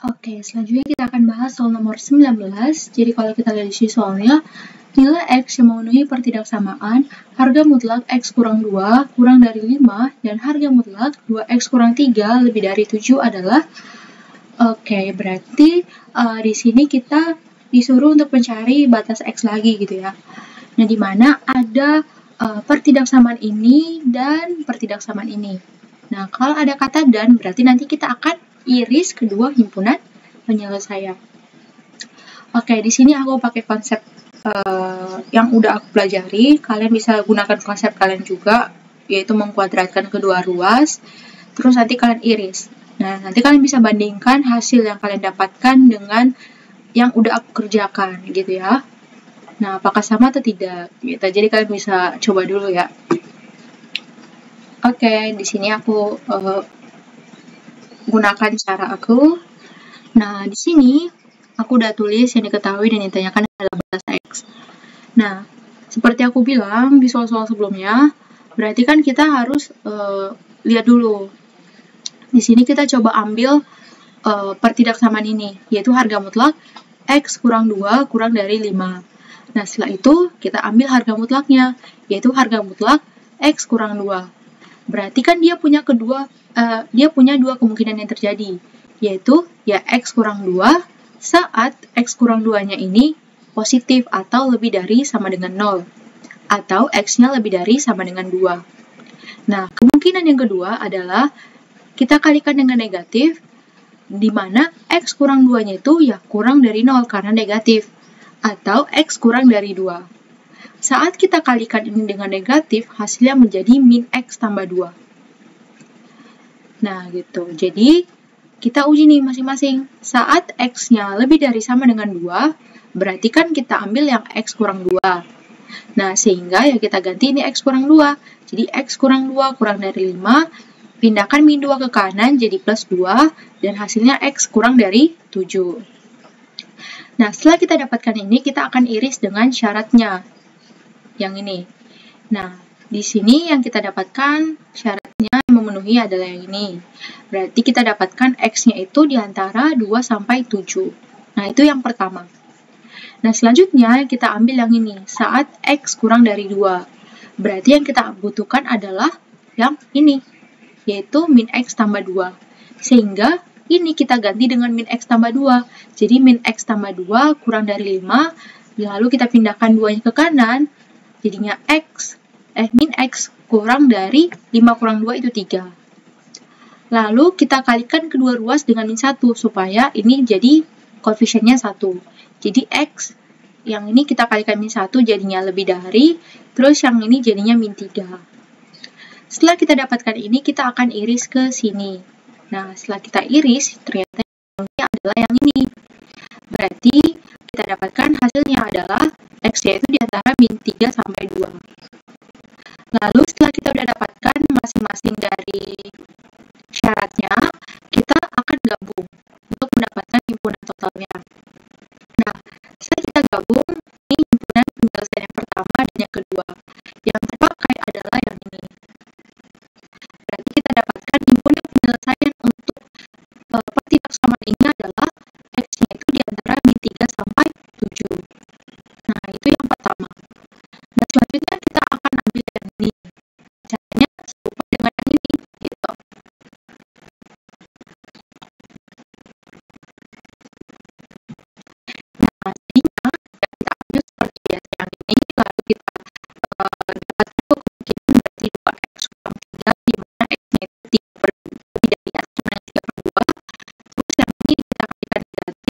Oke, selanjutnya kita akan bahas soal nomor 19. Jadi kalau kita lihat di soalnya, nilai X yang memenuhi pertidaksamaan, harga mutlak X kurang 2 kurang dari 5, dan harga mutlak 2X kurang 3 lebih dari 7 adalah Oke, berarti uh, di sini kita disuruh untuk mencari batas X lagi gitu ya. Nah, di mana ada uh, pertidaksamaan ini dan pertidaksamaan ini. Nah, kalau ada kata dan, berarti nanti kita akan iris kedua himpunan penyelesaian. Oke, di sini aku pakai konsep uh, yang udah aku pelajari. Kalian bisa gunakan konsep kalian juga, yaitu mengkuadratkan kedua ruas. Terus nanti kalian iris. Nah, nanti kalian bisa bandingkan hasil yang kalian dapatkan dengan yang udah aku kerjakan gitu ya. Nah, apakah sama atau tidak? Gitu. Jadi kalian bisa coba dulu ya. Oke, di sini aku uh, gunakan cara aku. Nah, di sini aku udah tulis yang diketahui dan ditanyakan adalah batas X. Nah, seperti aku bilang di soal-soal sebelumnya, berarti kan kita harus uh, lihat dulu di sini kita coba ambil uh, pertidaksamaan ini, yaitu harga mutlak X kurang 2 kurang dari 5. Nah, setelah itu kita ambil harga mutlaknya, yaitu harga mutlak X kurang 2. Berarti kan dia punya kedua, uh, dia punya dua kemungkinan yang terjadi, yaitu ya X kurang 2 saat X kurang 2-nya ini positif atau lebih dari sama dengan 0, atau X-nya lebih dari sama dengan 2. Nah, kemungkinan yang kedua adalah kita kalikan dengan negatif, di mana X kurang 2-nya itu ya kurang dari 0 karena negatif, atau X kurang dari 2. Saat kita kalikan ini dengan negatif, hasilnya menjadi min X tambah 2. Nah, gitu. Jadi, kita uji nih masing-masing. Saat X-nya lebih dari sama dengan 2, berarti kan kita ambil yang X kurang 2. Nah, sehingga ya kita ganti ini X kurang 2. Jadi, X kurang 2 kurang dari 5 Pindahkan min 2 ke kanan jadi plus 2 dan hasilnya X kurang dari 7. Nah, setelah kita dapatkan ini, kita akan iris dengan syaratnya. Yang ini. Nah, di sini yang kita dapatkan syaratnya memenuhi adalah yang ini. Berarti kita dapatkan X-nya itu di antara 2 sampai 7. Nah, itu yang pertama. Nah, selanjutnya kita ambil yang ini, saat X kurang dari 2. Berarti yang kita butuhkan adalah yang ini, yaitu min X tambah 2. Sehingga ini kita ganti dengan min X tambah 2. Jadi min X tambah 2 kurang dari 5, lalu kita pindahkan 2-nya ke kanan, jadinya X, eh min X kurang dari 5 kurang 2 itu 3. Lalu kita kalikan kedua ruas dengan min 1 supaya ini jadi koefisiennya 1. Jadi X yang ini kita kalikan min 1 jadinya lebih dari, terus yang ini jadinya min 3. Setelah kita dapatkan ini, kita akan iris ke sini. Nah, setelah kita iris, ternyata yang adalah yang ini. Berarti kita dapatkan hasilnya adalah X yaitu di antara min 3 sampai 2. Lalu setelah kita masing-masing dari calidad